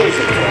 coisa.